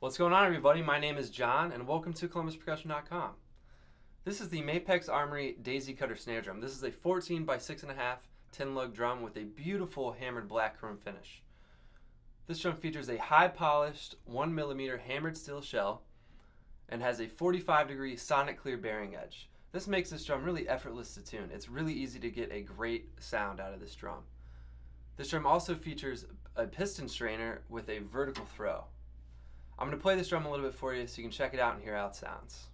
What's going on, everybody? My name is John, and welcome to ColumbusPercussion.com. This is the Mapex Armory Daisy Cutter Snare Drum. This is a 14 by 6.5 ten lug drum with a beautiful hammered black chrome finish. This drum features a high polished 1 millimeter hammered steel shell and has a 45 degree sonic clear bearing edge. This makes this drum really effortless to tune. It's really easy to get a great sound out of this drum. This drum also features a piston strainer with a vertical throw. I'm going to play this drum a little bit for you so you can check it out and hear how it sounds.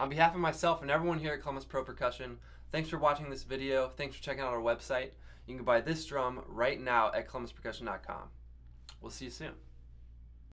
On behalf of myself and everyone here at Columbus Pro Percussion, thanks for watching this video. Thanks for checking out our website. You can buy this drum right now at columbuspercussion.com. We'll see you soon.